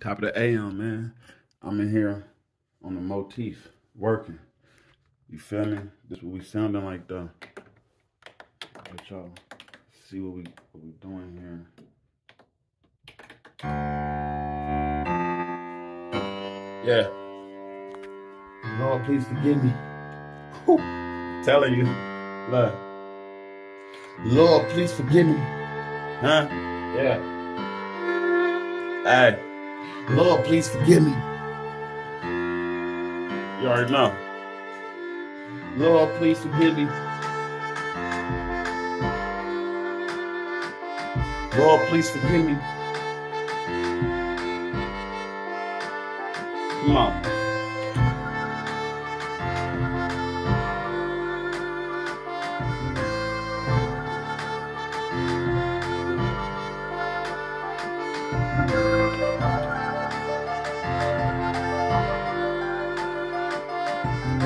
Top of the AM, man. I'm in here on the motif, working. You feel me? This what we sounding like though. Let y'all see what we what we doing here. Yeah. Lord, please forgive me. Whew. Telling you. Look. Lord, please forgive me. Huh? Yeah. Hey. Lord, please forgive me. You already know. Lord, please forgive me. Lord, please forgive me. Come on.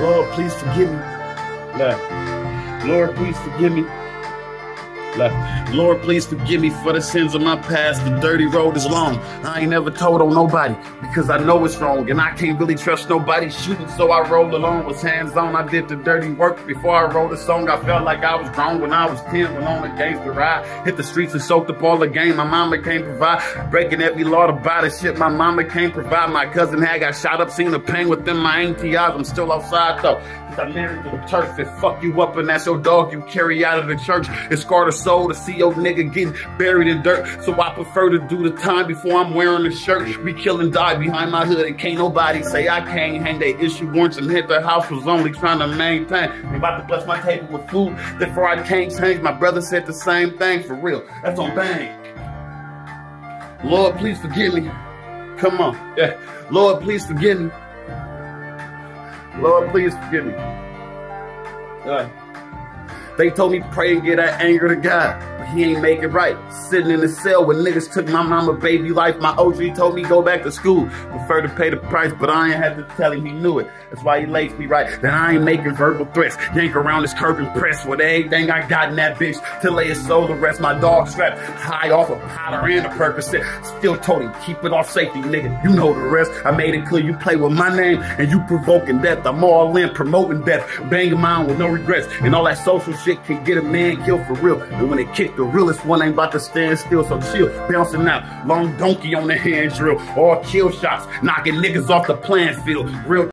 Lord, please forgive me. Lord, please forgive me. Lord, please forgive me for the sins of my past. The dirty road is long. I ain't never told on nobody because I know it's wrong and I can't really trust nobody shooting. So I rolled along, was hands on. I did the dirty work before I wrote a song. I felt like I was grown when I was 10, when on the gangster ride. Hit the streets and soaked up all the game. My mama can't provide. Breaking every law to buy the shit my mama can't provide. My cousin had got shot up, seen the pain within my auntie eyes. I'm still outside though. Cause I married the turf. It fuck you up and that's your dog you carry out of the church. It scarred a soul to see your nigga getting buried in dirt. So I prefer to do the time before I'm wearing a shirt. We kill and die behind my hood and can't nobody say I can't hang. They issue warrants and hit the house was only trying to maintain. They about to bless my table with food. Therefore I can't change. My brother said the same thing for real. That's on bang. Lord, please forgive me. Come on. Yeah. Lord, please forgive me. Lord, please forgive me. Uh, they told me pray and get that anger to God, but he ain't make it right. Sitting in the cell when niggas took my mama baby life. My OG told me go back to school. Prefer to pay the price, but I ain't had to tell him he knew it. That's why he laced me right. Then I ain't making verbal threats. Yank around this curb and press with everything I got in that bitch to lay his soul to rest. My dog strapped high off a powder and a Percocet. Still told him keep it off safety, nigga. You know the rest. I made it clear you play with my name and you provoking death. I'm all in promoting death, banging mine with no regrets, and all that social shit can get a man killed for real. And when it they the realest one ain't about to stand still, so chill. Bouncing out, long donkey on the hand drill, all kill shots, knocking niggas off the playing field. Real